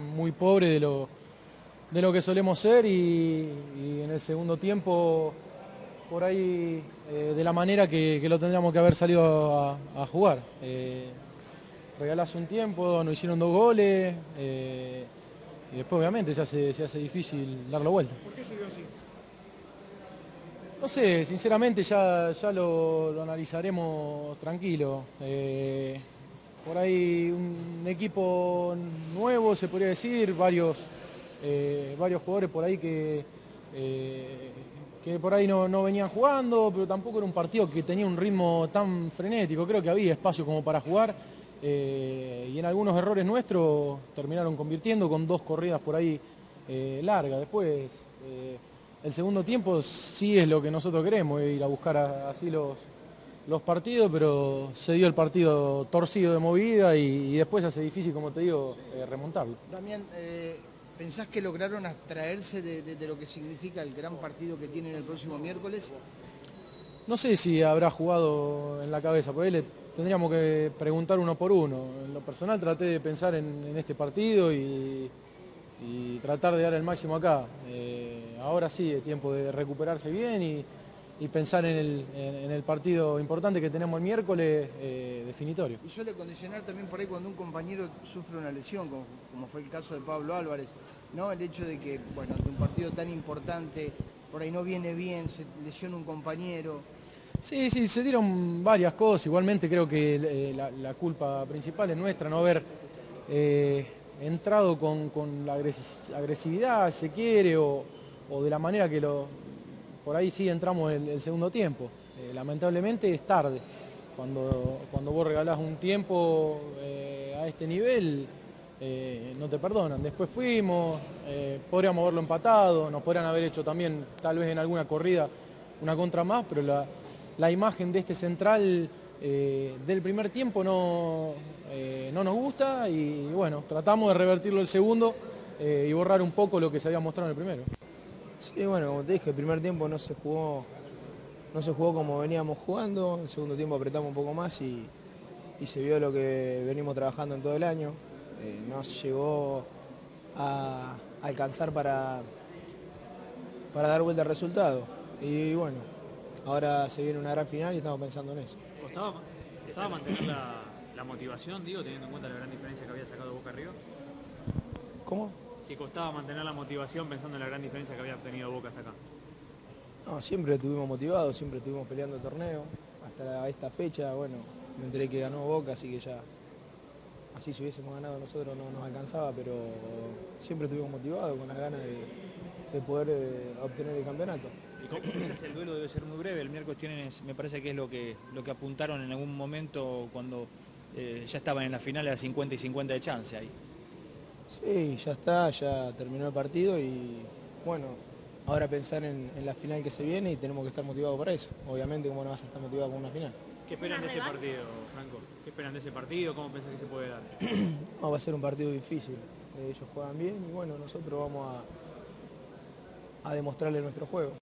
muy pobre de lo, de lo que solemos ser y, y en el segundo tiempo por ahí eh, de la manera que, que lo tendríamos que haber salido a, a jugar. Eh, regalás un tiempo, nos hicieron dos goles eh, y después obviamente se hace, se hace difícil darlo vuelta. ¿Por qué se dio así? No sé, sinceramente ya, ya lo, lo analizaremos tranquilo. Por ahí un equipo nuevo, se podría decir, varios, eh, varios jugadores por ahí que, eh, que por ahí no, venían jugando, pero tampoco era un partido que tenía un ritmo tan frenético. Creo que había espacio como para jugar eh, y en algunos errores nuestros terminaron convirtiendo con dos corridas por ahí largas. Después, el segundo tiempo sí es lo que nosotros queremos, ir a buscar así los, los partidos, pero se dio el partido torcido de movida y, y después hace difícil, como te digo, eh, remontarlo. Damián, eh, ¿pensás que lograron abstraerse de, de- de lo que significa el gran partido que tienen el próximo miércoles? No sé si habrá jugado en la cabeza, por ahí le tendríamos que preguntar uno por uno. En lo personal traté de pensar en, en este partido y, y tratar de dar el máximo acá. Eh, ahora sí, es tiempo de recuperarse bien y, y pensar en el, en- en el partido importante que tenemos el miércoles eh, definitorio. Y suele condicionar también por ahí cuando un compañero sufre una lesión, como, como fue el caso de Pablo Álvarez, ¿no? El hecho de que, bueno, de un partido tan importante, por ahí no viene bien, se lesiona un compañero. Sí, sí, se dieron varias cosas. Igualmente creo que eh, la, la culpa principal es nuestra, no haber eh, entrado con, con la agres- agresividad, si se quiere, o, o de la manera que lo, por ahí sí entramos el, el segundo tiempo. Eh, lamentablemente es tarde. Cuando, cuando vos regalás un tiempo eh, a este nivel, eh, no te perdonan. Después fuimos, podríamos haberlo empatado, nos podrían haber hecho también, tal vez en alguna corrida, una contra más, pero la, la imagen de este central del primer tiempo no, no nos gusta y bueno, tratamos de revertirlo el segundo y borrar un poco lo que se había mostrado en el primero. Sí, bueno, como te dije, el primer tiempo no se jugó, no se jugó como veníamos jugando, el segundo tiempo apretamos un poco más y, y se vio lo que venimos trabajando en todo el año. Eh, nos llegó a alcanzar para, para dar vuelta al resultado. Y bueno, ahora se viene una gran final y estamos pensando en eso. ¿Costaba, costaba mantener la, la motivación, digo, teniendo en cuenta la gran diferencia que había sacado Boca arriba? ¿Cómo? Si costaba mantener la motivación pensando en la gran diferencia que había tenido Boca hasta acá. No, siempre estuvimos motivados, siempre estuvimos peleando el torneo. Hasta esta fecha, bueno, me enteré que ganó Boca, así que ya, así si hubiésemos ganado nosotros no nos alcanzaba, pero siempre estuvimos motivados con las ganas de, de poder eh, obtener el campeonato. Y el duelo debe ser muy breve. El miércoles tienen, me parece que es lo que, lo que apuntaron en algún momento cuando eh, ya estaban en la final, era 50 y 50 de chance ahí. Sí, ya está, ya terminó el partido y bueno, ahora pensar en, en la final que se viene y tenemos que estar motivados para eso. Obviamente, ¿cómo no vas a estar motivado con una final? ¿Qué esperan de ese partido, Franco? ¿Qué esperan de ese partido? ¿Cómo pensás que se puede dar? No, va a ser un partido difícil. Eh, Ellos juegan bien y bueno, nosotros vamos a, a demostrarle nuestro juego.